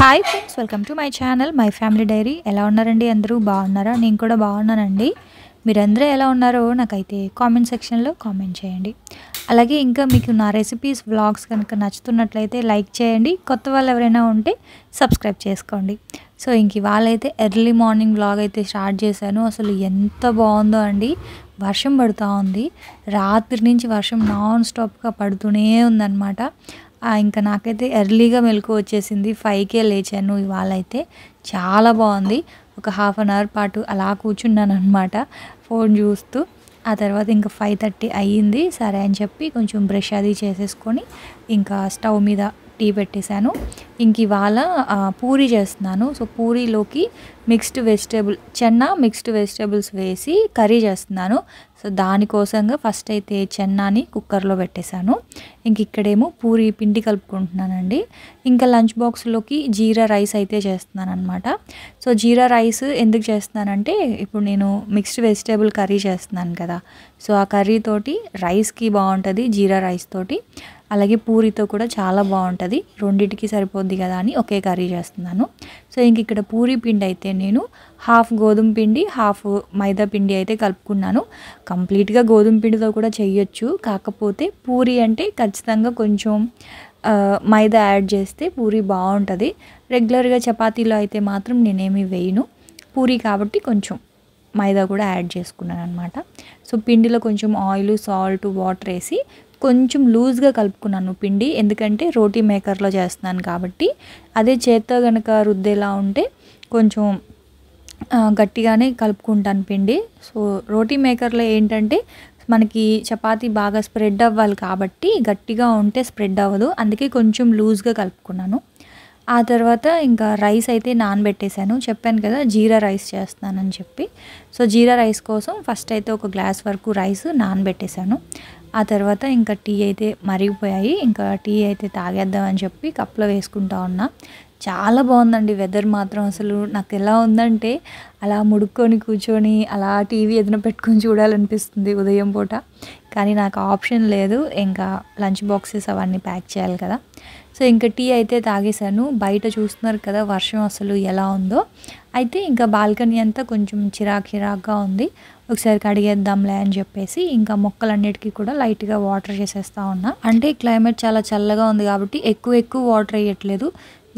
Hi friends welcome to my channel my family diary ఎలా ఉన్నారండి అందరూ? బాగున్నారా? నేను కూడా బాగున్నానండి. మీరందరూ ఎలా ఉన్నారో నాకైతే కామెంట్ సెక్షన్లో కామెంట్ చేయండి. అలాగే ఇంకా మీకు నా రెసిపీస్ వ్లాగ్స్ కనుక నచ్చుతున్నట్లయితే లైక్ చేయండి. కొత్త వాళ్ళు ఎవరైనా ఉంటే సబ్స్క్రైబ్ చేసుకోండి. సో ఇంక ఇవాళైతే ఎర్లీ మార్నింగ్ వ్లాగ్ అయితే స్టార్ట్ చేశాను. అసలు ఎంత బాగుందో అండి. వర్షం పడుతూ ఉంది. రాత్రి నుంచి వర్షం నాన్ స్టాప్గా పడుతూనే ఉందన్నమాట. ఇంకా నాకైతే ఎర్లీగా మెలకు వచ్చేసింది ఫైవ్కే లేచాను ఇవాళ అయితే చాలా బాగుంది. ఒక హాఫ్ అన్ అవర్ పాటు అలా కూర్చున్నాను అనమాట ఫోన్ చూస్తూ. ఆ తర్వాత ఇంకా ఫైవ్ థర్టీ అయ్యింది సరే అని చెప్పి కొంచెం బ్రష్ అది చేసేసుకొని ఇంకా స్టవ్ మీద టీ పెట్టేశాను. ఇంక ఇవాళ పూరి చేస్తున్నాను. So పూరీలోకి mixed vegetable chana mixed vegetables వేసి కర్రీ చేస్తున్నాను. సో దానికోసంగా ఫస్ట్ అయితే చెన్నాని కుక్కర్లో పెట్టేశాను. ఇంక ఇక్కడేమో పూరి పిండి కలుపుకుంటున్నానండి. ఇంకా లంచ్ బాక్స్లోకి జీరా రైస్ అయితే చేస్తున్నాను అనమాట సో జీరా రైస్ ఎందుకు చేస్తున్నానంటే ఇప్పుడు నేను మిక్స్డ్ వెజిటేబుల్ కర్రీ చేస్తున్నాను కదా. సో ఆ కర్రీ తోటి రైస్కి బాగుంటుంది జీరా రైస్ తోటి. అలాగే పూరితో కూడా చాలా బాగుంటుంది. రెండిటికి సరిపోద్ది కదా అని ఒకే కర్రీ చేస్తున్నాను. సో ఇంక ఇక్కడ పూరి పిండి అయితే నేను హాఫ్ గోధుమ పిండి హాఫ్ మైదా పిండి అయితే కలుపుకున్నాను. కంప్లీట్గా గోధుమ పిండితో కూడా చేయొచ్చు. కాకపోతే పూరి అంటే ఖచ్చితంగా కొంచెం మైదా యాడ్ చేస్తే పూరి బాగుంటుంది. రెగ్యులర్గా చపాతీలో అయితే మాత్రం నేనేమి వేయను. పూరి కాబట్టి కొంచెం మైదా కూడా యాడ్ చేసుకున్నాను అనమాట సో పిండిలో కొంచెం ఆయిల్ సాల్ట్ వాటర్ వేసి కొంచెం లూజ్గా కలుపుకున్నాను పిండి. ఎందుకంటే రోటీ మేకర్లో చేస్తున్నాను కాబట్టి. అదే చేత్తో కనుక రుద్దేలా ఉంటే కొంచెం గట్టిగానే కలుపుకుంటాను పిండి. సో రోటీ మేకర్లో ఏంటంటే మనకి చపాతి బాగా స్ప్రెడ్ అవ్వాలి కాబట్టి గట్టిగా ఉంటే స్ప్రెడ్ అవ్వదు. అందుకే కొంచెం లూజ్గా కలుపుకున్నాను. ఆ తర్వాత ఇంకా రైస్ అయితే నానబెట్టేశాను. చెప్పాను కదా జీరా రైస్ చేస్తున్నానని చెప్పి. సో జీరా రైస్ కోసం ఫస్ట్ అయితే ఒక గ్లాస్ వరకు రైస్ నానబెట్టేశాను. ఆ తర్వాత ఇంకా టీ అయితే మరిగిపోయాయి. ఇంకా టీ అయితే తాగేద్దామని చెప్పి కప్లో వేసుకుంటా ఉన్నా. చాలా బాగుందండి వెదర్ మాత్రం అసలు. నాకు ఎలా ఉందంటే అలా ముడుక్కొని కూర్చొని అలా టీవీ ఎదున పెట్టుకొని చూడాలనిపిస్తుంది ఉదయం పూట. కానీ నాకు ఆప్షన్ లేదు. ఇంకా లంచ్ బాక్సెస్ అవన్నీ ప్యాక్ చేయాలి కదా. సో ఇంకా టీ అయితే తాగేశాను. బయట చూస్తున్నారు కదా వర్షం అసలు ఎలా ఉందో. అయితే ఇంకా బాల్కనీ అంతా కొంచెం చిరాక్ చిరాక్గా ఉంది. ఒకసారి కడిగేద్దాంలే అని చెప్పేసి ఇంకా మొక్కలన్నిటికీ కూడా లైట్గా వాటర్ చేసేస్తా ఉన్నా. అంటే క్లైమేట్ చాలా చల్లగా ఉంది కాబట్టి ఎక్కువ ఎక్కువ వాటర్ వేయట్లేదు.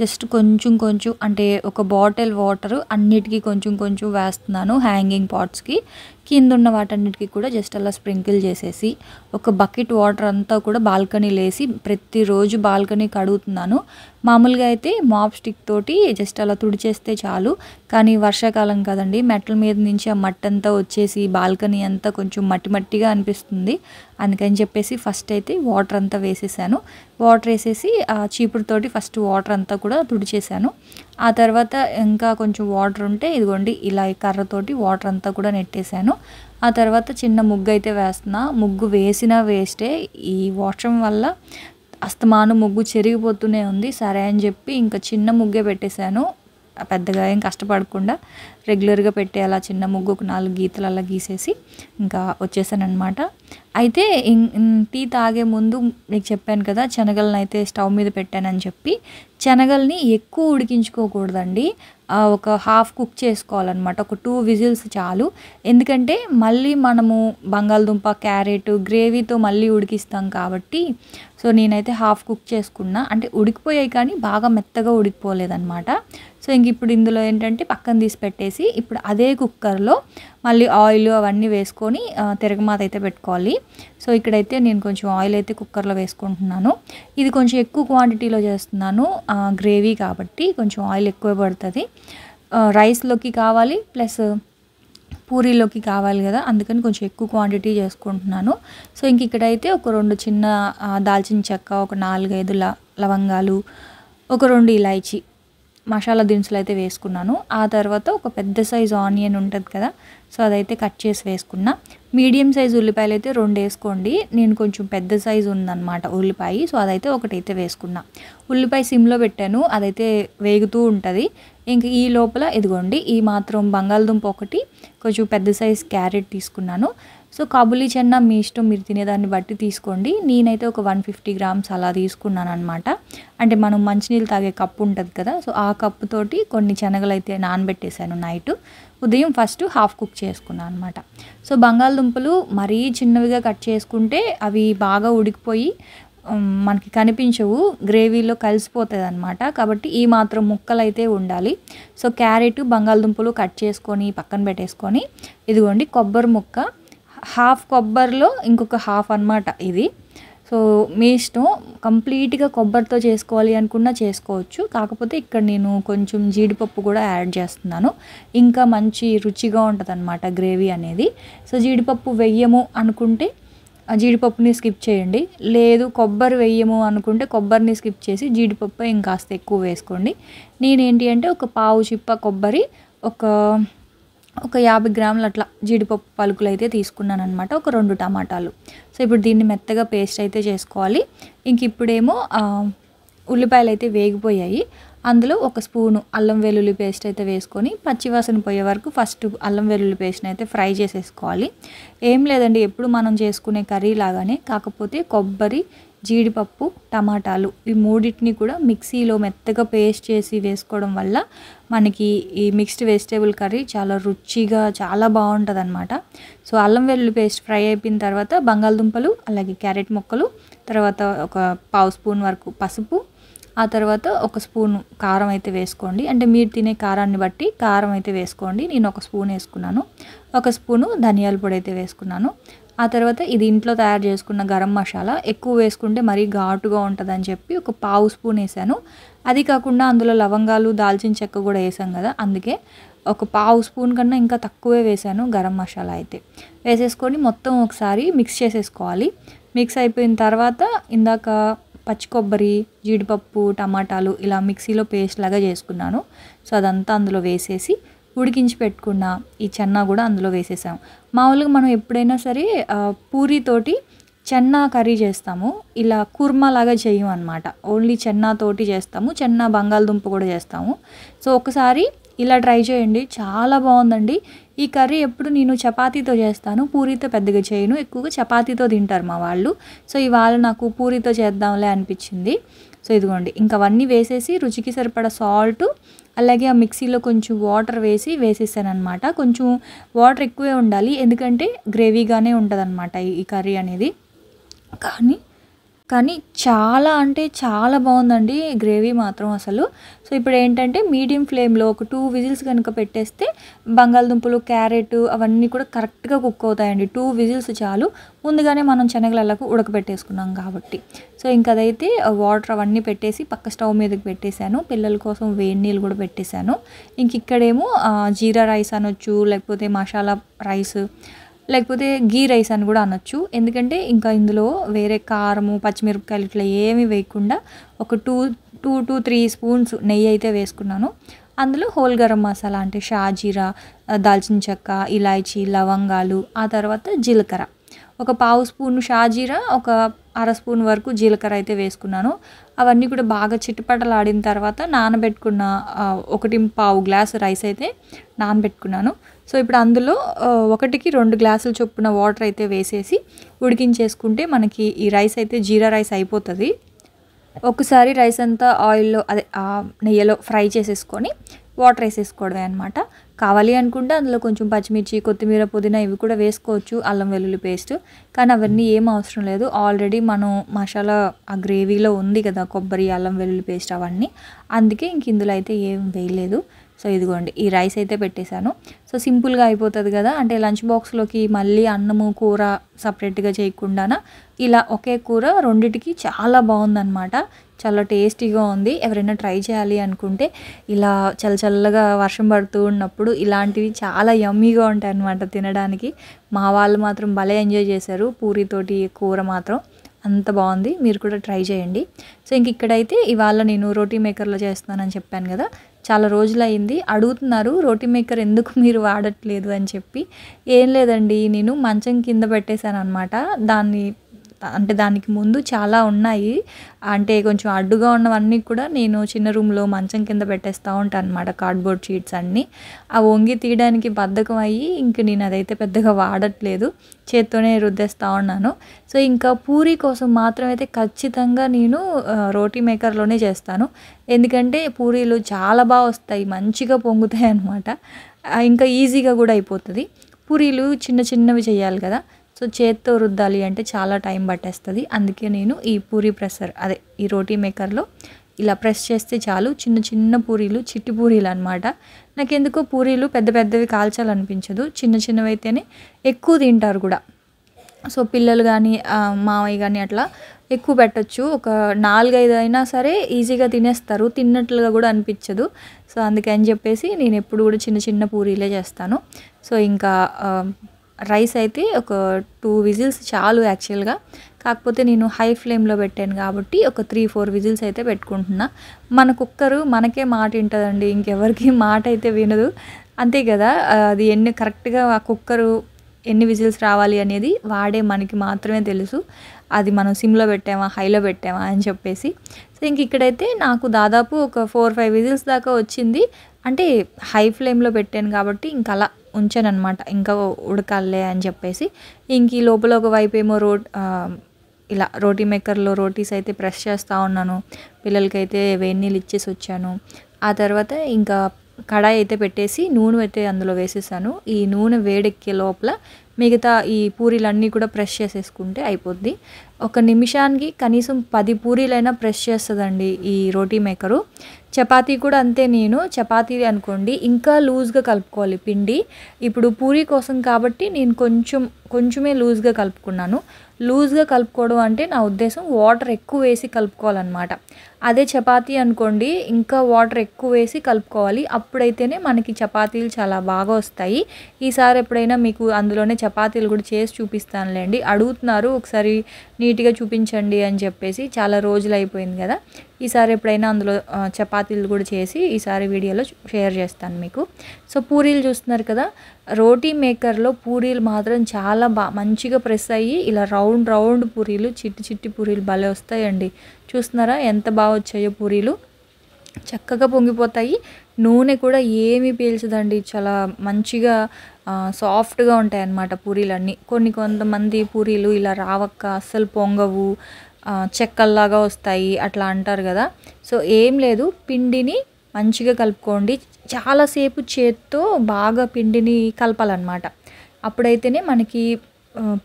జస్ట్ కొంచెం కొంచెం అంటే ఒక బాటిల్ వాటర్ అన్నిటికీ కొంచెం కొంచెం వేస్తున్నాను హ్యాంగింగ్ పాట్స్కి. కింద ఉన్న వాటన్నిటికీ కూడా జస్ట్ అలా స్ప్రింకిల్ చేసేసి ఒక బకెట్ వాటర్ అంతా కూడా బాల్కనీలో వేసి ప్రతిరోజు బాల్కనీ కడుగుతున్నాను. మామూలుగా అయితే మాప్ స్టిక్ తోటి జస్ట్ అలా తుడిచేస్తే చాలు. కానీ వర్షాకాలం కదండి మెట్ల మీద నుంచి ఆ మట్టి అంతా వచ్చేసి బాల్కనీ అంతా కొంచెం మట్టి మట్టిగా అనిపిస్తుంది. అందుకని చెప్పేసి ఫస్ట్ అయితే వాటర్ అంతా వేసేసాను. వాటర్ వేసేసి ఆ చీపురుతోటి ఫస్ట్ వాటర్ అంతా కూడా తుడిచేసాను. ఆ తర్వాత ఇంకా కొంచెం వాటర్ ఉంటే ఇదిగోండి ఇలా కర్రతోటి వాటర్ అంతా కూడా నెట్టేశాను ఆ తర్వాత చిన్న ముగ్గు అయితే వేస్తున్నా. ముగ్గు వేసినా వేస్టే. ఈ వర్షం వల్ల అస్తమాను ముగ్గు చెరిగిపోతూనే ఉంది. సరే అని చెప్పి ఇంకా చిన్న ముగ్గే పెట్టేశాను. పెద్దగా ఏం కష్టపడకుండా రెగ్యులర్గా పెట్టే అలా చిన్న ముగ్గు ఒక నాలుగు గీతలు అలా గీసేసి ఇంకా వచ్చేసానమాట అయితే టీ తాగే ముందు మీకు చెప్పాను కదా శనగలను అయితే స్టవ్ మీద పెట్టానని చెప్పి శనగల్ని ఎక్కువ ఉడికించుకోకూడదండి. ఒక హాఫ్ కుక్ చేసుకోవాలన్నమాట. ఒక టూ విజిల్స్ చాలు. ఎందుకంటే మళ్ళీ మనము బంగాళదుంప క్యారెట్ గ్రేవీతో మళ్ళీ ఉడికిస్తాం కాబట్టి సో నేనైతే హాఫ్ కుక్ చేసుకున్నా. అంటే ఉడికిపోయాయి కానీ బాగా మెత్తగా ఉడికిపోలేదన్నమాట. సో ఇంక ఇప్పుడు ఇందులో ఏంటంటే పక్కన తీసి పెట్టేసి ఇప్పుడు అదే కుక్కర్లో మళ్ళీ ఆయిల్ అవన్నీ వేసుకొని తిరగమాత అయితే పెట్టుకోవాలి. సో ఇక్కడైతే నేను కొంచెం ఆయిల్ అయితే కుక్కర్లో వేసుకుంటున్నాను. ఇది కొంచెం ఎక్కువ క్వాంటిటీలో చేస్తున్నాను. గ్రేవీ కాబట్టి కొంచెం ఆయిల్ ఎక్కువ పడుతుంది. రైస్లోకి కావాలి ప్లస్ పూరీలోకి కావాలి కదా అందుకని కొంచెం ఎక్కువ క్వాంటిటీ చేసుకుంటున్నాను. సో ఇంక ఇక్కడైతే ఒక రెండు చిన్న దాల్చిన చెక్క ఒక నాలుగైదు ల లవంగాలు ఒక రెండు ఇలాయచి మసాలా దినుసులు అయితే వేసుకున్నాను. ఆ తర్వాత ఒక పెద్ద సైజు ఆనియన్ ఉంటుంది కదా సో అదైతే కట్ చేసి వేసుకున్నా. మీడియం సైజు ఉల్లిపాయలు అయితే రెండు వేసుకోండి. నేను కొంచెం పెద్ద సైజు ఉందన్నమాట ఉల్లిపాయ సో అదైతే ఒకటైతే వేసుకున్నా. ఉల్లిపాయ సిమ్లో పెట్టాను అదైతే వేగుతూ ఉంటుంది. ఇంక ఈ లోపల ఇదిగోండి ఈ మాత్రం బంగాళదుంప ఒకటి కొంచెం పెద్ద సైజ్ క్యారెట్ తీసుకున్నాను. సో కాబులీ చెన్నా మీ ఇష్టం మీరు తినేదాన్ని బట్టి తీసుకోండి. నేనైతే ఒక వన్ ఫిఫ్టీ గ్రామ్స్ అలా తీసుకున్నాను అనమాట అంటే మనం మంచినీళ్ళు తాగే కప్పు ఉంటుంది కదా సో ఆ కప్పుతోటి కొన్ని శనగలు అయితే నానబెట్టేశాను నైట్. ఉదయం ఫస్ట్ హాఫ్ కుక్ చేసుకున్నాను అనమాట సో బంగాళదుంపలు మరీ చిన్నవిగా కట్ చేసుకుంటే అవి బాగా ఉడికిపోయి మనకి కనిపించవు. గ్రేవీలో కలిసిపోతుంది అనమాట కాబట్టి ఈ మాత్రం ముక్కలు అయితే ఉండాలి. సో క్యారెట్ బంగాళదుంపలు కట్ చేసుకొని పక్కన పెట్టేసుకొని ఇదిగోండి కొబ్బరి ముక్క. హాఫ్ కొబ్బరిలో ఇంకొక హాఫ్ అన్నమాట ఇది. సో మీ ఇష్టం. కంప్లీట్గా కొబ్బరితో చేసుకోవాలి అనుకున్నా చేసుకోవచ్చు. కాకపోతే ఇక్కడ నేను కొంచెం జీడిపప్పు కూడా యాడ్ చేస్తున్నాను. ఇంకా మంచి రుచిగా ఉంటుంది గ్రేవీ అనేది. సో జీడిపప్పు వెయ్యము అనుకుంటే జీడిపప్పుని స్కిప్ చేయండి. లేదు కొబ్బరి వెయ్యము అనుకుంటే కొబ్బరిని స్కిప్ చేసి జీడిపప్పు ఇంకాస్త ఎక్కువ వేసుకోండి. నేనేంటి అంటే ఒక పావు చిప్ప కొబ్బరి ఒక ఒక యాభై గ్రాములు అట్లా జీడిపప్పు పలుకులు అయితే తీసుకున్నాను అనమాట ఒక రెండు టమాటాలు. సో ఇప్పుడు దీన్ని మెత్తగా పేస్ట్ అయితే చేసుకోవాలి. ఇంక ఇప్పుడేమో ఉల్లిపాయలు అయితే వేగిపోయాయి. అందులో ఒక స్పూను అల్లం వెల్లుల్లి పేస్ట్ అయితే వేసుకొని పచ్చివాసన పోయే వరకు ఫస్ట్ అల్లం వెల్లుల్లి పేస్ట్ని అయితే ఫ్రై చేసేసుకోవాలి. ఏం లేదండి ఎప్పుడు మనం చేసుకునే కర్రీ లాగానే కాకపోతే కొబ్బరి జీడిపప్పు టమాటాలు ఈ మూడింటిని కూడా మిక్సీలో మెత్తగా పేస్ట్ చేసి వేసుకోవడం వల్ల మనకి ఈ మిక్స్డ్ వెజిటేబుల్ కర్రీ చాలా రుచిగా చాలా బాగుంటుంది అనమాట సో అల్లం వెల్లుల్లి పేస్ట్ ఫ్రై అయిపోయిన తర్వాత బంగాళదుంపలు అలాగే క్యారెట్ ముక్కలు తర్వాత ఒక పావు స్పూన్ వరకు పసుపు ఆ తర్వాత ఒక స్పూన్ కారం అయితే వేసుకోండి. అంటే మీరు తినే కారాన్ని బట్టి కారం అయితే వేసుకోండి. నేను ఒక స్పూన్ వేసుకున్నాను. ఒక స్పూను ధనియాల పొడి అయితే వేసుకున్నాను. ఆ తర్వాత ఇది ఇంట్లో తయారు చేసుకున్న గరం మసాలా ఎక్కువ వేసుకుంటే మరీ ఘాటుగా ఉంటుందని చెప్పి ఒక పావు స్పూన్ వేసాను. అది కాకుండా అందులో లవంగాలు దాల్చిన చెక్క కూడా వేసాం కదా అందుకే ఒక పావు స్పూన్ కన్నా ఇంకా తక్కువే వేసాను గరం మసాలా అయితే. వేసేసుకొని మొత్తం ఒకసారి మిక్స్ చేసేసుకోవాలి. మిక్స్ అయిపోయిన తర్వాత ఇందాక పచ్చి కొబ్బరి జీడిపప్పు టమాటాలు ఇలా మిక్సీలో పేస్ట్ లాగా చేసుకున్నాను. సో అదంతా అందులో వేసేసి ఉడికించి పెట్టుకున్న ఈ చెన్నా కూడా అందులో వేసేసాం. మామూలుగా మనం ఎప్పుడైనా సరే పూరితోటి పూరీతోటి చెన్నా కర్రీ చేస్తాము. ఇలా కుర్మా లాగా చేయం అనమాట ఓన్లీ చెన్నాతోటి చేస్తాము. చెన్నా బంగాళదుంప కూడా చేస్తాము. సో ఒకసారి ఇలా ట్రై చేయండి. చాలా బాగుందండి. ఈ కర్రీ ఎప్పుడు నేను చపాతీతో చేస్తాను. పూరీతో పెద్దగా చేయను. ఎక్కువగా చపాతీతో తింటారు మా వాళ్ళు. సో ఇవాళ నాకు పూరితో చేద్దాంలే అనిపించింది. సో ఇదిగోండి. ఇంకా అవన్నీ వేసేసి రుచికి సరిపడా సాల్ట్ అలాగే ఆ మిక్సీలో కొంచెం వాటర్ వేసి వేసేసానమాట అనమాట కొంచెం వాటర్ ఎక్కువే ఉండాలి ఎందుకంటే గ్రేవీగానే ఉంటుంది ఈ కర్రీ అనేది. కానీ కానీ చాలా అంటే చాలా బాగుందండి గ్రేవీ మాత్రం అసలు. సో ఇప్పుడు ఏంటంటే మీడియం ఫ్లేమ్లో ఒక టూ విజిల్స్ కనుక పెట్టేస్తే బంగాళదుంపలు క్యారెట్ అవన్నీ కూడా కరెక్ట్గా కుక్ అవుతాయండి. టూ విజిల్స్ చాలు. ముందుగానే మనం శనగలకు ఉడకబెట్టేసుకున్నాం కాబట్టి. సో ఇంక అదైతే వాటర్ అవన్నీ పెట్టేసి పక్క స్టవ్ మీదకి పెట్టేశాను. పిల్లల కోసం వేడి నీళ్ళు కూడా పెట్టేశాను. ఇంక ఇక్కడేమో జీరా రైస్ అనొచ్చు లేకపోతే మసాలా రైస్ లేకపోతే గీ రైస్ అని కూడా అనొచ్చు. ఎందుకంటే ఇంకా ఇందులో వేరే కారము పచ్చిమిరపకాయలు ఇట్లా ఏమీ వేయకుండా ఒక two two two three spoons నెయ్యి అయితే వేసుకున్నాను. అందులో హోల్ గరం మసాలా అంటే షాజీరా దాల్చిన చెక్క ఇలాచీ లవంగాలు ఆ తర్వాత జీలకర్ర. ఒక పావు స్పూన్ షాజీరా ఒక అర స్పూన్ వరకు జీలకర్ర అయితే వేసుకున్నాను. అవన్నీ కూడా బాగా చిట్టుపటలాడిన తర్వాత నానబెట్టుకున్న ఒకటి పావు గ్లాస్ రైస్ అయితే నానబెట్టుకున్నాను. సో ఇప్పుడు అందులో ఒకటికి రెండు గ్లాసులు చొప్పున వాటర్ అయితే వేసేసి ఉడికించేసుకుంటే మనకి ఈ రైస్ అయితే జీరా రైస్ అయిపోతుంది. ఒకసారి రైస్ అంతా ఆయిల్లో అదే నెయ్యిలో ఫ్రై చేసేసుకొని వాటర్ వేసేసుకోవడమే అనమాట కావాలి అనుకుంటే అందులో కొంచెం పచ్చిమిర్చి కొత్తిమీర పుదీనా ఇవి కూడా వేసుకోవచ్చు అల్లం వెల్లుల్లి పేస్ట్. కానీ అవన్నీ ఏం అవసరం లేదు. ఆల్రెడీ మనం మసాలా ఆ గ్రేవీలో ఉంది కదా కొబ్బరి అల్లం వెల్లుల్లి పేస్ట్ అవన్నీ. అందుకే ఇంక ఇందులో అయితే ఏం వేయలేదు. సో ఇదిగోండి ఈ రైస్ అయితే పెట్టేశాను. సో సింపుల్గా అయిపోతుంది కదా అంటే లంచ్ బాక్స్లోకి మళ్ళీ అన్నము కూర సపరేట్గా చేయకుండా ఇలా ఒకే కూర రెండిటికి చాలా బాగుందన్నమాట. చాలా టేస్టీగా ఉంది. ఎవరైనా ట్రై చేయాలి అనుకుంటే ఇలా చల్ల చల్లగా వర్షం పడుతూ ఉన్నప్పుడు ఇలాంటివి చాలా యమ్మీగా ఉంటాయి అన్నమాట తినడానికి. మా వాళ్ళు మాత్రం భలే ఎంజాయ్ చేశారు పూరితోటి కూర మాత్రం. అంత బాగుంది. మీరు కూడా ట్రై చేయండి. సో ఇంక ఇక్కడైతే ఇవాళ నేను రోటీ మేకర్లో చేస్తున్నానని చెప్పాను కదా చాలా రోజులు అయింది అడుగుతున్నారు రోటీ మేకర్ ఎందుకు మీరు వాడట్లేదు అని చెప్పి. ఏం లేదండి నేను మంచం కింద పెట్టేశాను అనమాట దాన్ని అంటే దానికి ముందు చాలా ఉన్నాయి. అంటే కొంచెం అడ్డుగా ఉన్నవన్నీ కూడా నేను చిన్న రూమ్లో మంచం కింద పెట్టేస్తూ ఉంటాను అనమాట కార్డ్బోర్డ్ షీట్స్ అన్నీ. ఆ వంగి తీయడానికి బద్ధకం అయ్యి ఇంక నేను అదైతే పెద్దగా వాడట్లేదు. చేత్తోనే రుద్దేస్తూ ఉన్నాను. సో ఇంకా పూరీ కోసం మాత్రం అయితే ఖచ్చితంగా నేను రోటీ మేకర్లోనే చేస్తాను. ఎందుకంటే పూరీలు చాలా బాగా వస్తాయి మంచిగా పొంగుతాయి అనమాట ఇంకా ఈజీగా కూడా అయిపోతుంది. పూరీలు చిన్న చిన్నవి చేయాలి కదా. సో చేత్తో రుద్దాలి అంటే చాలా టైం పట్టేస్తుంది. అందుకే నేను ఈ పూరీ ప్రెసర్ అదే ఈ రోటీ మేకర్లో ఇలా ప్రెస్ చేస్తే చాలు. చిన్న చిన్న పూరీలు చిట్టి పూరీలు అనమాట నాకు ఎందుకో పూరీలు పెద్ద పెద్దవి కాల్చాలనిపించదు. చిన్న చిన్నవి అయితేనే ఎక్కువ తింటారు కూడా. సో పిల్లలు కానీ మావయ్య కానీ అట్లా ఎక్కువ పెట్టచ్చు. ఒక నాలుగైదు అయినా సరే ఈజీగా తినేస్తారు. తిన్నట్లుగా కూడా అనిపించదు. సో అందుకని చెప్పేసి నేను ఎప్పుడు కూడా చిన్న చిన్న పూరీలే చేస్తాను. సో ఇంకా రైస్ అయితే ఒక టూ విజిల్స్ చాలు యాక్చువల్గా. కాకపోతే నేను హై ఫ్లేమ్లో పెట్టాను కాబట్టి ఒక త్రీ ఫోర్ విజిల్స్ అయితే పెట్టుకుంటున్నా. మన కుక్కరు మనకే మాట వింటుందండి ఇంకెవరికి మాట అయితే వినదు. అంతే కదా అది ఎన్ని కరెక్ట్గా ఆ కుక్కరు ఎన్ని విజిల్స్ రావాలి అనేది వాడే మనకి మాత్రమే తెలుసు. అది మనం సిమ్లో పెట్టామా హైలో పెట్టామా అని చెప్పేసి. సో ఇంక ఇక్కడైతే నాకు దాదాపు ఒక ఫోర్ ఫైవ్ విజిల్స్ దాకా వచ్చింది. అంటే హై ఫ్లేమ్లో పెట్టాను కాబట్టి ఇంక అలా ఉంచాను అనమాట ఇంకా ఉడకాలే అని చెప్పేసి. ఇంక ఈ లోపల ఒక వైపు ఏమో రో ఇలా రోటీ మేకర్లో రోటీస్ అయితే ప్రెస్ చేస్తూ ఉన్నాను. పిల్లలకైతే వేడి నీళ్ళు ఇచ్చేసి వచ్చాను. ఆ తర్వాత ఇంకా కడాయి అయితే పెట్టేసి నూనె అయితే అందులో వేసేసాను. ఈ నూనె వేడెక్కే లోపల మిగతా ఈ పూరీలన్నీ కూడా ప్రెస్ చేసేసుకుంటే అయిపోద్ది. ఒక నిమిషానికి కనీసం పది పూరీలైనా ప్రెస్ చేస్తుందండి ఈ రోటీ మేకరు. చపాతీ కూడా అంతే నేను. చపాతీ అనుకోండి ఇంకా లూజ్గా కలుపుకోవాలి పిండి. ఇప్పుడు పూరీ కోసం కాబట్టి నేను కొంచెం కొంచెమే లూజ్గా కలుపుకున్నాను. లూజ్గా కలుపుకోవడం అంటే నా ఉద్దేశం వాటర్ ఎక్కువ వేసి కలుపుకోవాలన్నమాట. అదే చపాతీ అనుకోండి ఇంకా వాటర్ ఎక్కువ వేసి కలుపుకోవాలి. అప్పుడైతేనే మనకి చపాతీలు చాలా బాగా వస్తాయి. ఈసారి ఎప్పుడైనా మీకు అందులోనే చపాతీలు కూడా చేసి చూపిస్తానులేండి. అడుగుతున్నారు ఒకసారి నీట్గా చూపించండి అని చెప్పేసి చాలా రోజులు అయిపోయింది కదా. ఈసారి ఎప్పుడైనా అందులో చపాతీలు కూడా చేసి ఈసారి వీడియోలో షేర్ చేస్తాను మీకు. సో పూరీలు చూస్తున్నారు కదా. రోటీ మేకర్లో పూరీలు మాత్రం చాలా బా మంచిగా ప్రెస్ అయ్యి ఇలా రౌండ్ రౌండ్ పూరీలు చిట్టి చిట్టి పూరీలు భలే వస్తాయండి. చూస్తున్నారా? ఎంత బాగా వచ్చాయో పూరీలు. చక్కగా పొంగిపోతాయి. నూనె కూడా ఏమి పీల్చదండి. చాలా మంచిగా సాఫ్ట్గా ఉంటాయి అన్నమాట పూరీలన్నీ. కొన్ని కొంతమంది పూరీలు ఇలా రావక్క అస్సలు పొంగవు చెక్కల్లాగా వస్తాయి అట్లా అంటారు కదా. సో ఏం లేదు. పిండిని మంచిగా కలుపుకోండి. చాలాసేపు చేత్తో బాగా పిండిని కలపాలన్నమాట. అప్పుడైతేనే మనకి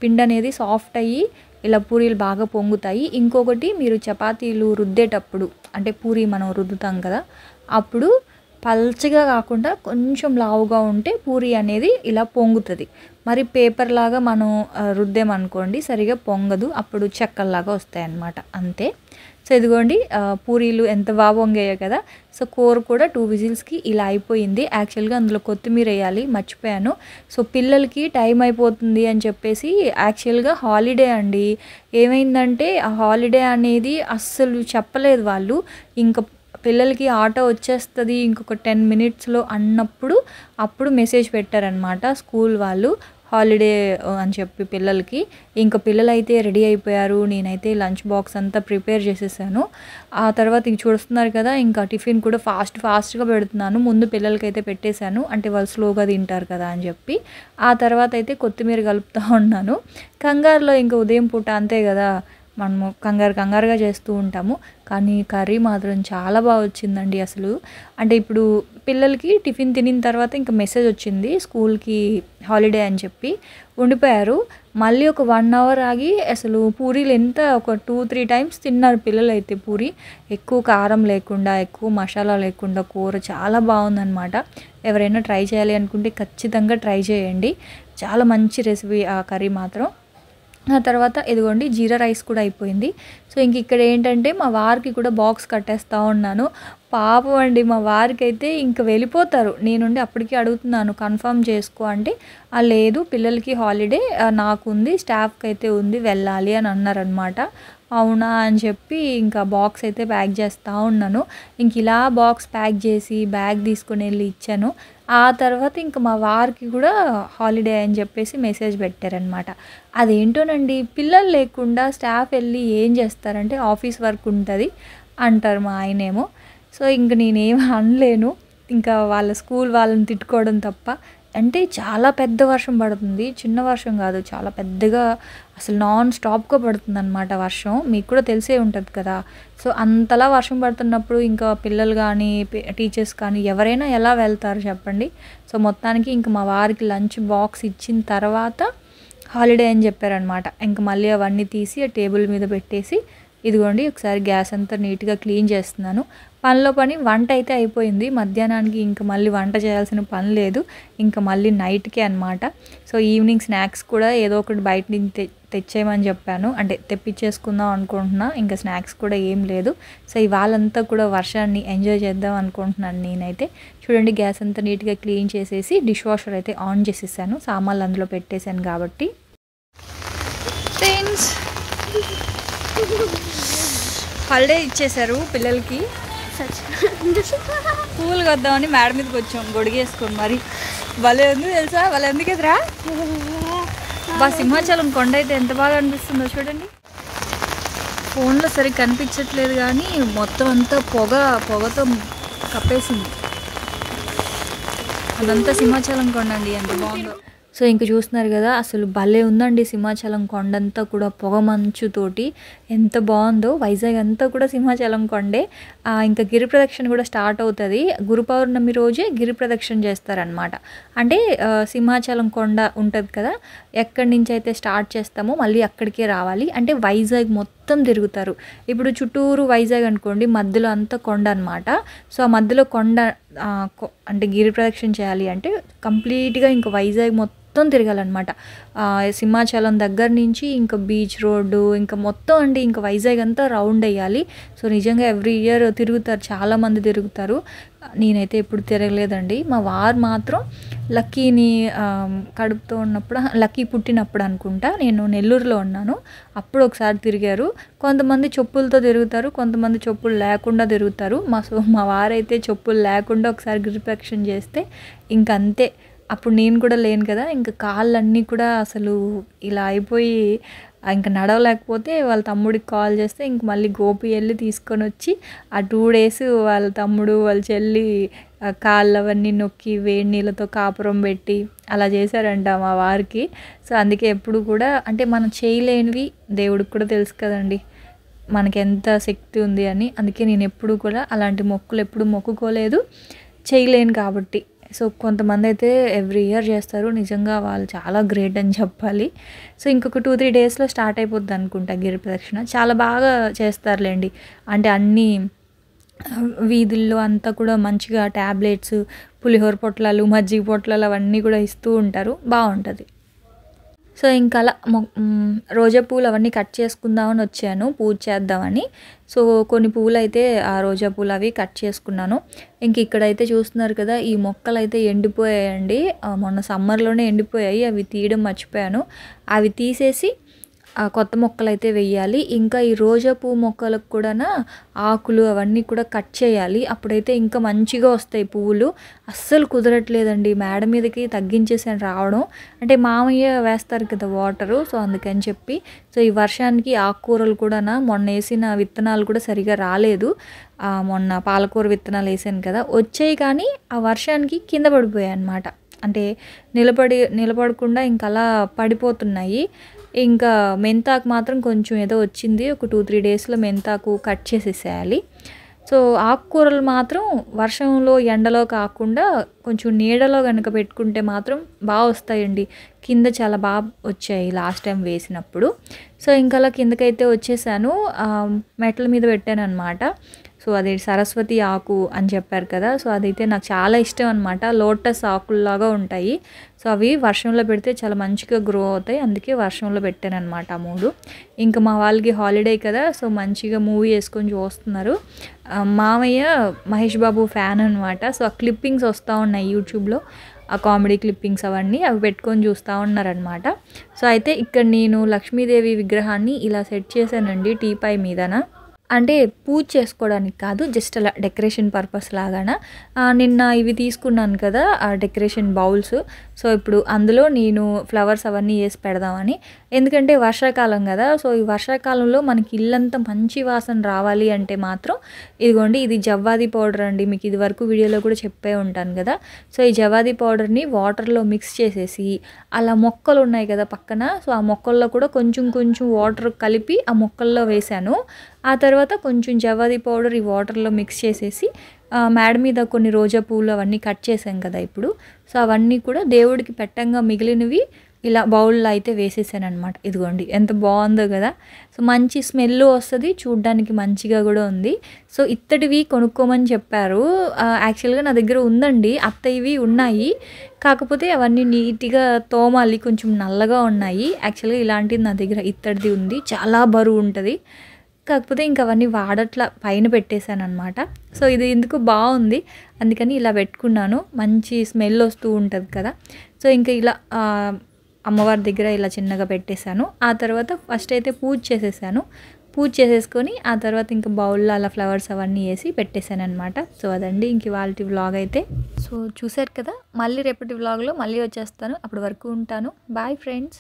పిండి అనేది సాఫ్ట్ అయ్యి ఇలా పూరీలు బాగా పొంగుతాయి. ఇంకొకటి మీరు చపాతీలు రుద్దేటప్పుడు అంటే పూరి మనం రుద్దుతాం కదా అప్పుడు పల్చగా కాకుండా కొంచెం లావుగా ఉంటే పూరి అనేది ఇలా పొంగుతుంది. మరి పేపర్ లాగా మనం రుద్దేమనుకోండి రుద్దామనుకోండి సరిగా పొంగదు. అప్పుడు చెక్కల్లాగా వస్తాయి అన్నమాట అంతే. సో ఇదిగోండి పూరీలు ఎంత బాగా వంగాయో కదా. సో కూర కూడా టూ విజిల్స్కి ఇలా అయిపోయింది. యాక్చువల్గా అందులో కొత్తిమీర వేయాలి మర్చిపోయాను. సో పిల్లలకి టైం అయిపోతుంది అని చెప్పేసి యాక్చువల్గా హాలిడే అండి. ఏమైందంటే ఆ హాలిడే అనేది అస్సలు చెప్పలేదు వాళ్ళు. ఇంకా పిల్లలకి ఆటో వచ్చేస్తుంది ఇంకొక టెన్ మినిట్స్లో అన్నప్పుడు అప్పుడు మెసేజ్ పెట్టారనమాట స్కూల్ వాళ్ళు. హాలిడే అని చెప్పి పిల్లలకి. ఇంకా పిల్లలైతే రెడీ అయిపోయారు. నేనైతే లంచ్ బాక్స్ అంతా ప్రిపేర్ చేసేసాను. ఆ తర్వాత ఇంక చూస్తున్నారు కదా ఇంకా టిఫిన్ కూడా ఫాస్ట్ ఫాస్ట్గా పెడుతున్నాను. ముందు పిల్లలకైతే పెట్టేశాను. అంటే వాళ్ళు స్లోగా తింటారు కదా అని చెప్పి. ఆ తర్వాత అయితే కొత్తిమీర కలుపుతూ ఉన్నాను. కంగారులో ఇంకా ఉదయం పూట అంతే కదా మనము కంగారు కంగారుగా చేస్తూ ఉంటాము. కానీ కర్రీ మాత్రం చాలా బాగా వచ్చిందండి అసలు. అంటే ఇప్పుడు పిల్లలకి టిఫిన్ తినిన తర్వాత ఇంకా మెసేజ్ వచ్చింది స్కూల్కి హాలిడే అని చెప్పి. ఉండిపోయారు. మళ్ళీ ఒక వన్ అవర్ ఆగి అసలు పూరీలు ఎంత ఒక టూ త్రీ టైమ్స్ తిన్నారు పిల్లలు అయితే పూరి. ఎక్కువ కారం లేకుండా ఎక్కువ మసాలా లేకుండా కూర చాలా బాగుందన్నమాట. ఎవరైనా ట్రై చేయాలి అనుకుంటే ఖచ్చితంగా ట్రై చేయండి. చాలా మంచి రెసిపీ ఆ కర్రీ మాత్రం. ఆ తర్వాత ఇదిగోండి జీరా రైస్ కూడా అయిపోయింది. సో ఇంక ఇక్కడ ఏంటంటే మా వారికి కూడా బాక్స్ కట్టేస్తూ ఉన్నాను. పాపం అండి మా వారికి అయితే ఇంక వెళ్ళిపోతారు. నేనుండి అప్పటికి అడుగుతున్నాను కన్ఫర్మ్ చేసుకో అంటే "ఆ, లేదు పిల్లలకి హాలిడే నాకుంది స్టాఫ్కి అయితే ఉంది వెళ్ళాలి అని అన్నారనమాట అవునా అని చెప్పి ఇంకా బాక్స్ అయితే ప్యాక్ చేస్తూ ఉన్నాను. ఇంక ఇలా బాక్స్ ప్యాక్ చేసి బ్యాగ్ తీసుకొని వెళ్ళి ఇచ్చాను. ఆ తర్వాత ఇంక మా వారికి కూడా హాలిడే అని చెప్పేసి మెసేజ్ పెట్టారనమాట అదేంటోనండి పిల్లలు లేకుండా స్టాఫ్ వెళ్ళి ఏం చేస్తారంటే ఆఫీస్ వర్క్ ఉంటుంది అంటారు మా ఆయనేమో. సో ఇంక నేనేం అనలేను. ఇంకా వాళ్ళ స్కూల్ వాళ్ళని తిట్టుకోవడం తప్ప. అంటే చాలా పెద్ద వర్షం పడుతుంది. చిన్న వర్షం కాదు. చాలా పెద్దగా అసలు నాన్ స్టాప్గా పడుతుంది అనమాట వర్షం. మీకు కూడా తెలిసే ఉంటుంది కదా. సో అంతలా వర్షం పడుతున్నప్పుడు ఇంకా పిల్లలు కానీ టీచర్స్ కానీ ఎవరైనా ఎలా వెళ్తారు చెప్పండి. సో మొత్తానికి ఇంక మా వారికి లంచ్ బాక్స్ ఇచ్చిన తర్వాత హాలిడే అని చెప్పారనమాట ఇంక మళ్ళీ అవన్నీ తీసి ఆ టేబుల్ మీద పెట్టేసి ఇదిగోండి ఒకసారి గ్యాస్ అంతా నీట్గా క్లీన్ చేస్తున్నాను. పనిలో పని వంట అయితే అయిపోయింది. మధ్యాహ్నానికి ఇంకా మళ్ళీ వంట చేయాల్సిన పని లేదు. ఇంకా మళ్ళీ నైట్కే అనమాట సో ఈవినింగ్ స్నాక్స్ కూడా ఏదో ఒకటి బయట నుంచి తె తెచ్చేయమని చెప్పాను. అంటే తెప్పించేసుకుందాం అనుకుంటున్నా. ఇంకా స్నాక్స్ కూడా ఏం లేదు. సో ఇవాళంతా కూడా వర్షాన్ని ఎంజాయ్ చేద్దాం అనుకుంటున్నాను నేనైతే. చూడండి గ్యాస్ అంతా నీట్గా క్లీన్ చేసేసి డిష్ వాషర్ అయితే ఆన్ చేసేసాను. సామాన్లు అందులో పెట్టేశాను కాబట్టి. ఫ్రెండ్స్ హాలిడే ఇచ్చేశారు పిల్లలకి. పూలు కొద్దామని మేడ మీదకి వచ్చాం గొడిగేసుకొని మరి. భలే ఉంది తెలుసా? భలే ఉంది కదరా? బా సింహాచలం కొండ అయితే ఎంత బాగా అనిపిస్తుందో చూడండి. ఫోన్లో సరిగ్గా కనిపించట్లేదు కానీ మొత్తం అంతా పొగ పొగతో కప్పేసింది. అదంతా సింహాచలం కొండ అండి ఎంత బాగుందో. సో ఇంక చూస్తున్నారు కదా అసలు భలే ఉందండి సింహాచలం కొండంతా కూడా పొగ మంచుతోటి. ఎంత బాగుందో వైజాగ్ అంతా కూడా సింహాచలం కొండే. ఇంకా గిరి ప్రదక్షిణ కూడా స్టార్ట్ అవుతుంది. గురు పౌర్ణమి రోజే గిరి ప్రదక్షిణ చేస్తారనమాట అంటే సింహాచలం కొండ ఉంటుంది కదా ఎక్కడి నుంచి అయితే స్టార్ట్ చేస్తామో మళ్ళీ అక్కడికే రావాలి. అంటే వైజాగ్ మొత్తం తిరుగుతారు. ఇప్పుడు చుట్టూరు వైజాగ్ అనుకోండి మధ్యలో అంతా కొండ అనమాట సో ఆ మధ్యలో కొండ కొ- అంటే గిరి ప్రదక్షిణ చేయాలి అంటే కంప్లీట్గా ఇంకా వైజాగ్ మొత్తం తిరగాలన్నమాట. సింహాచలం దగ్గర నుంచి ఇంకా బీచ్ రోడ్డు ఇంకా మొత్తం అంటే ఇంకా వైజాగ్ అంతా రౌండ్ వేయాలి సో నిజంగా ఎవ్రీ ఇయర్ తిరుగుతారు చాలామంది తిరుగుతారు. నేనైతే ఎప్పుడు తిరగలేదండి. మా వారు మాత్రం లక్కీని కడుపుతో ఉన్నప్పుడు లక్కీ పుట్టినప్పుడు అనుకుంటా నేను నెల్లూరులో ఉన్నాను. అప్పుడు ఒకసారి తిరిగారు. కొంతమంది చెప్పులతో తిరుగుతారు కొంతమంది చెప్పులు లేకుండా తిరుగుతారు. మా సో మా వారైతే చెప్పులు లేకుండా ఒకసారి గిరిప్రక్షణ చేస్తే ఇంకంతే అప్పుడు నేను కూడా లేను కదా ఇంకా కాళ్ళన్నీ కూడా అసలు ఇలా అయిపోయి ఇంకా నడవలేకపోతే వాళ్ళ తమ్ముడికి కాల్ చేస్తే ఇంక మళ్ళీ గోపి వెళ్ళి తీసుకొని వచ్చి ఆ టూ డేస్ వాళ్ళ తమ్ముడు వాళ్ళ చెల్లి కాళ్ళు అవన్నీ నొక్కి వేడి నీళ్ళతో కాపురం పెట్టి అలా చేశారంట మా వారికి. సో అందుకే ఎప్పుడు కూడా అంటే మనం చేయలేనివి దేవుడికి కూడా తెలుసు కదండి మనకి ఎంత శక్తి ఉంది అని. అందుకే నేను ఎప్పుడు కూడా అలాంటి మొక్కులు ఎప్పుడు మొక్కుకోలేదు చేయలేను కాబట్టి. సో కొంతమంది అయితే ఎవ్రీ ఇయర్ చేస్తారు. నిజంగా వాళ్ళు చాలా గ్రేట్ అని చెప్పాలి. సో ఇంకొక టూ త్రీ డేస్లో స్టార్ట్ అయిపోద్ది అనుకుంటా గిరి ప్రదక్షిణ. చాలా బాగా చేస్తారులేండి. అంటే అన్నీ వీధుల్లో అంతా కూడా మంచిగా ట్యాబ్లెట్స్ పులిహోర పొట్లాలు మజ్జిగ పొట్లాలు అవన్నీ కూడా ఇస్తూ ఉంటారు. బాగుంటుంది. సో ఇంకా అలా మొ- రోజా పూలు అవన్నీ కట్ చేసుకుందామని వచ్చాను పూజ చేద్దామని. సో కొన్ని పూలు అయితే ఆ రోజా పూలు అవి కట్ చేసుకున్నాను. ఇంక ఇక్కడైతే చూస్తున్నారు కదా ఈ మొక్కలు అయితే ఎండిపోయాయండి మొన్న సమ్మర్లోనే ఎండిపోయాయి అవి తీయడం మర్చిపోయాను. అవి తీసేసి కొత్త మొక్కలు అయితే వేయాలి ఇంకా ఈ రోజా పువ్వు మొక్కలకు కూడా ఆకులు అవన్నీ కూడా కట్ చేయాలి. అప్పుడైతే ఇంకా మంచిగా వస్తాయి పువ్వులు. అస్సలు కుదరట్లేదండి. మేడ మీదకి తగ్గించేసాను రావడం. అంటే మామయ్య వేస్తారు కదా వాటరు సో అందుకని చెప్పి. సో ఈ వర్షానికి ఆకుకూరలు కూడా మొన్న వేసిన విత్తనాలు కూడా సరిగా రాలేదు. మొన్న పాలకూర విత్తనాలు వేసాను కదా. వచ్చాయి కానీ ఆ వర్షానికి కింద పడిపోయాయి అన్నమాట. అంటే నిలబడి నిలబడకుండా ఇంకా అలా పడిపోతున్నాయి. ఇంకా మెంతాకు మాత్రం కొంచెం ఏదో వచ్చింది. ఒక టూ త్రీ డేస్లో మెంతాకు కట్ చేసేసేయాలి. సో ఆకుకూరలు మాత్రం వర్షంలో ఎండలో కాకుండా కొంచెం నీడలో కనుక పెట్టుకుంటే మాత్రం బాగా వస్తాయండి. కింద చాలా బాగా వచ్చాయి లాస్ట్ టైం వేసినప్పుడు. సో ఇంకా అలా కిందకైతే వచ్చేసాను. మెట్ల మీద పెట్టాను అనమాట సో అది సరస్వతి ఆకు అని చెప్పారు కదా సో అదైతే నాకు చాలా ఇష్టం అనమాట లోటస్ ఆకుల్లాగా ఉంటాయి. సో అవి వర్షంలో పెడితే చాలా మంచిగా గ్రో అవుతాయి. అందుకే వర్షంలో పెట్టాను అనమాట ఆ మూడు. ఇంకా మా వాళ్ళకి హాలిడే కదా సో మంచిగా మూవీ వేసుకొని చూస్తున్నారు. మామయ్య మహేష్ బాబు ఫ్యాన్ అనమాట సో ఆ క్లిప్పింగ్స్ వస్తూ ఉన్నాయి యూట్యూబ్లో ఆ కామెడీ క్లిప్పింగ్స్ అవన్నీ అవి పెట్టుకొని చూస్తూ ఉన్నారనమాట సో అయితే ఇక్కడ నేను లక్ష్మీదేవి విగ్రహాన్ని ఇలా సెట్ చేశానండి టీపాయ్ మీదన. అంటే పూజ చేసుకోవడానికి కాదు జస్ట్ అలా డెకరేషన్ పర్పస్ లాగాన. నిన్న ఇవి తీసుకున్నాను కదా ఆ డెకరేషన్ బౌల్స్ సో ఇప్పుడు అందులో నేను ఫ్లవర్స్ అవన్నీ వేసి పెడదామని. ఎందుకంటే వర్షాకాలం కదా సో ఈ వర్షాకాలంలో మనకి ఇల్లంతా మంచి వాసన రావాలి అంటే మాత్రం ఇదిగోండి ఇది జవ్వాది పౌడర్ అండి. మీకు ఇది వరకు వీడియోలో కూడా చెప్పే ఉంటాను కదా. సో ఈ జవాది పౌడర్ని వాటర్లో మిక్స్ చేసేసి అలా మొక్కలు ఉన్నాయి కదా పక్కన సో ఆ మొక్కల్లో కూడా కొంచెం కొంచెం వాటర్ కలిపి ఆ మొక్కల్లో వేశాను. ఆ తర్వాత కొంచెం జవాది పౌడర్ ఈ వాటర్లో మిక్స్ చేసేసి మేడ మీద కొన్ని రోజా పూలు అవన్నీ కట్ చేసాం కదా ఇప్పుడు. సో అవన్నీ కూడా దేవుడికి పెట్టంగా మిగిలినవి ఇలా బౌల్లో అయితే వేసేసాను అనమాట ఇదిగోండి ఎంత బాగుందో కదా. సో మంచి స్మెల్ వస్తుంది చూడ్డానికి మంచిగా కూడా ఉంది. సో ఇత్తడివి కొనుక్కోమని చెప్పారు. యాక్చువల్గా నా దగ్గర ఉందండి అత్తయ్యవి ఉన్నాయి. కాకపోతే అవన్నీ నీట్గా తోమాలి కొంచెం నల్లగా ఉన్నాయి. యాక్చువల్గా ఇలాంటిది నా దగ్గర ఇత్తడిది ఉంది చాలా బరువు ఉంటుంది. కాకపోతే ఇంక అవన్నీ వాడట్లా పైన పెట్టేశాను అనమాట సో ఇది ఎందుకు బాగుంది? అందుకని ఇలా పెట్టుకున్నాను. మంచి స్మెల్ వస్తూ ఉంటుంది కదా. సో ఇంకా ఇలా అమ్మవారి దగ్గర ఇలా చిన్నగా పెట్టేశాను. ఆ తర్వాత ఫస్ట్ అయితే పూజ చేసేసాను. పూజ చేసేసుకొని ఆ తర్వాత ఇంకా బౌల్లో అలా ఫ్లవర్స్ అవన్నీ వేసి పెట్టేశాను అనమాట సో అదండి ఇంక వాళ్ళ వ్లాగ్ అయితే. సో చూశారు కదా? మళ్ళీ రేపటి వ్లాగ్లో మళ్ళీ వచ్చేస్తాను. అప్పటి వరకు ఉంటాను. Bye friends